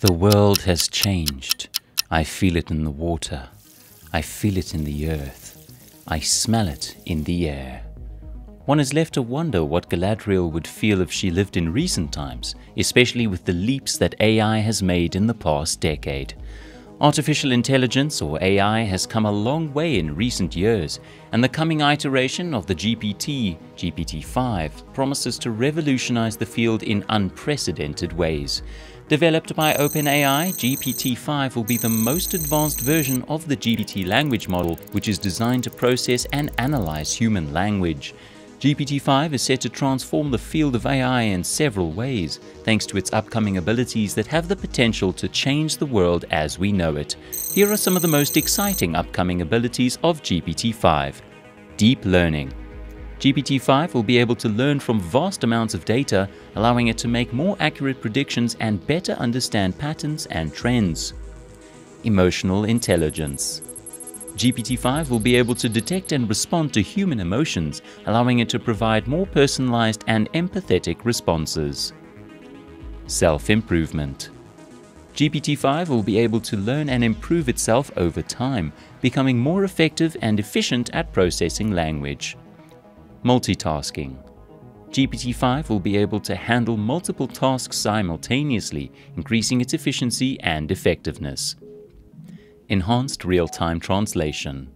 The world has changed. I feel it in the water. I feel it in the earth. I smell it in the air. One is left to wonder what Galadriel would feel if she lived in recent times, especially with the leaps that AI has made in the past decade. Artificial intelligence, or AI, has come a long way in recent years, and the coming iteration of the GPT, GPT-5, promises to revolutionize the field in unprecedented ways. Developed by OpenAI, GPT-5 will be the most advanced version of the GPT language model, which is designed to process and analyze human language. GPT-5 is set to transform the field of AI in several ways, thanks to its upcoming abilities that have the potential to change the world as we know it. Here are some of the most exciting upcoming abilities of GPT-5. Deep Learning GPT-5 will be able to learn from vast amounts of data, allowing it to make more accurate predictions and better understand patterns and trends. Emotional Intelligence GPT-5 will be able to detect and respond to human emotions, allowing it to provide more personalized and empathetic responses. Self-improvement GPT-5 will be able to learn and improve itself over time, becoming more effective and efficient at processing language. Multitasking. GPT-5 will be able to handle multiple tasks simultaneously, increasing its efficiency and effectiveness. Enhanced Real-Time Translation.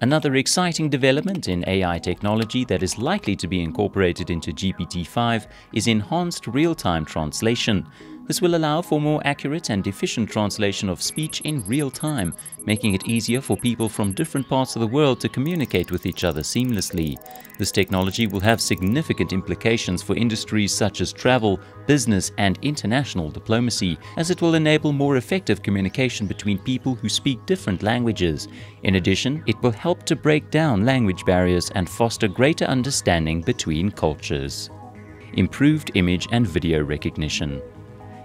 Another exciting development in AI technology that is likely to be incorporated into GPT-5 is enhanced real-time translation, this will allow for more accurate and efficient translation of speech in real time, making it easier for people from different parts of the world to communicate with each other seamlessly. This technology will have significant implications for industries such as travel, business, and international diplomacy, as it will enable more effective communication between people who speak different languages. In addition, it will help to break down language barriers and foster greater understanding between cultures. Improved image and video recognition.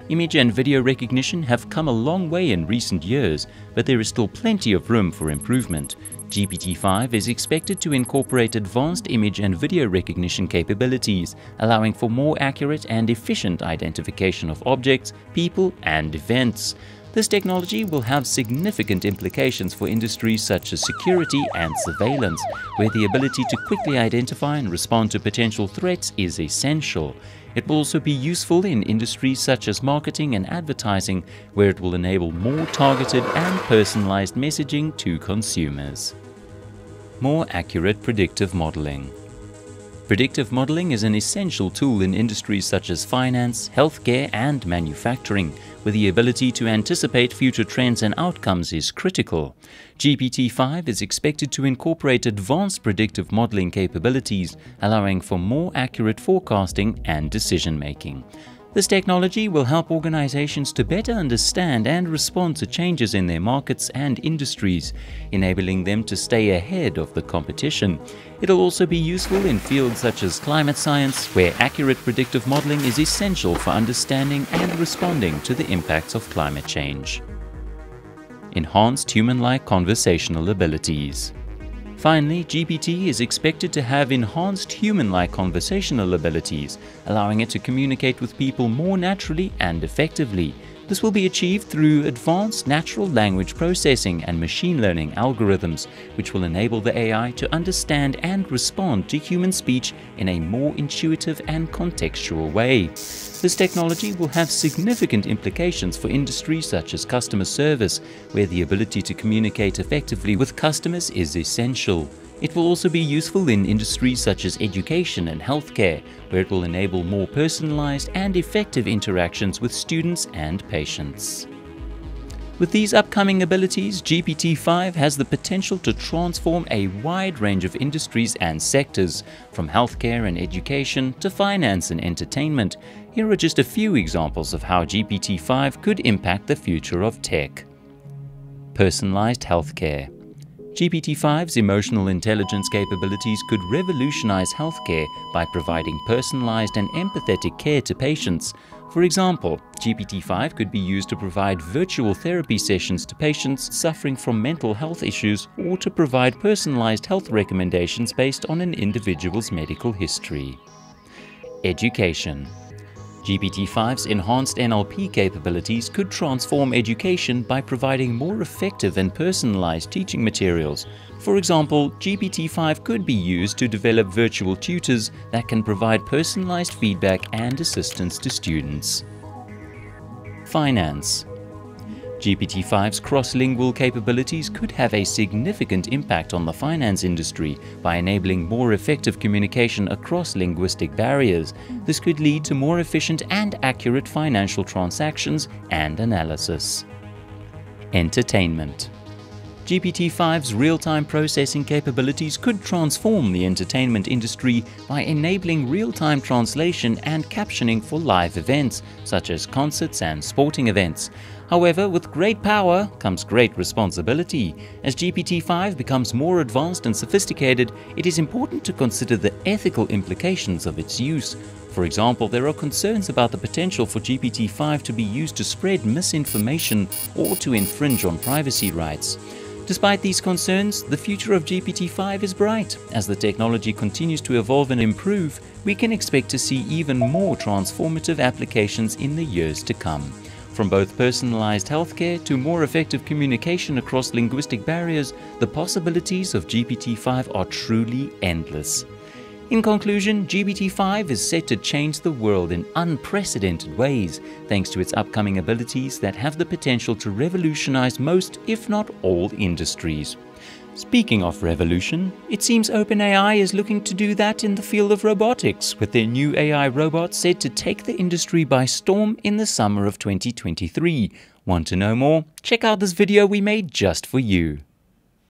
Image and video recognition have come a long way in recent years, but there is still plenty of room for improvement. GPT-5 is expected to incorporate advanced image and video recognition capabilities, allowing for more accurate and efficient identification of objects, people, and events. This technology will have significant implications for industries such as security and surveillance, where the ability to quickly identify and respond to potential threats is essential. It will also be useful in industries such as marketing and advertising, where it will enable more targeted and personalized messaging to consumers. More accurate predictive modeling. Predictive modeling is an essential tool in industries such as finance, healthcare, and manufacturing, where the ability to anticipate future trends and outcomes is critical. GPT-5 is expected to incorporate advanced predictive modeling capabilities, allowing for more accurate forecasting and decision making. This technology will help organizations to better understand and respond to changes in their markets and industries, enabling them to stay ahead of the competition. It'll also be useful in fields such as climate science, where accurate predictive modeling is essential for understanding and responding to the impacts of climate change. Enhanced human-like conversational abilities. Finally, GPT is expected to have enhanced human-like conversational abilities, allowing it to communicate with people more naturally and effectively. This will be achieved through advanced natural language processing and machine learning algorithms, which will enable the AI to understand and respond to human speech in a more intuitive and contextual way. This technology will have significant implications for industries such as customer service, where the ability to communicate effectively with customers is essential. It will also be useful in industries such as education and healthcare, where it will enable more personalized and effective interactions with students and patients. With these upcoming abilities, GPT-5 has the potential to transform a wide range of industries and sectors, from healthcare and education to finance and entertainment. Here are just a few examples of how GPT-5 could impact the future of tech. Personalized healthcare. GPT-5's emotional intelligence capabilities could revolutionize healthcare by providing personalized and empathetic care to patients. For example, GPT-5 could be used to provide virtual therapy sessions to patients suffering from mental health issues or to provide personalized health recommendations based on an individual's medical history. Education GPT-5's enhanced NLP capabilities could transform education by providing more effective and personalized teaching materials. For example, GPT-5 could be used to develop virtual tutors that can provide personalized feedback and assistance to students. Finance GPT-5's cross-lingual capabilities could have a significant impact on the finance industry by enabling more effective communication across linguistic barriers. This could lead to more efficient and accurate financial transactions and analysis. Entertainment GPT-5's real-time processing capabilities could transform the entertainment industry by enabling real-time translation and captioning for live events, such as concerts and sporting events. However, with great power comes great responsibility. As GPT-5 becomes more advanced and sophisticated, it is important to consider the ethical implications of its use. For example, there are concerns about the potential for GPT-5 to be used to spread misinformation or to infringe on privacy rights. Despite these concerns, the future of GPT-5 is bright. As the technology continues to evolve and improve, we can expect to see even more transformative applications in the years to come. From both personalized healthcare to more effective communication across linguistic barriers, the possibilities of GPT-5 are truly endless. In conclusion, GPT5 is set to change the world in unprecedented ways thanks to its upcoming abilities that have the potential to revolutionize most, if not all, industries. Speaking of revolution, it seems OpenAI is looking to do that in the field of robotics, with their new AI robot said to take the industry by storm in the summer of 2023. Want to know more? Check out this video we made just for you.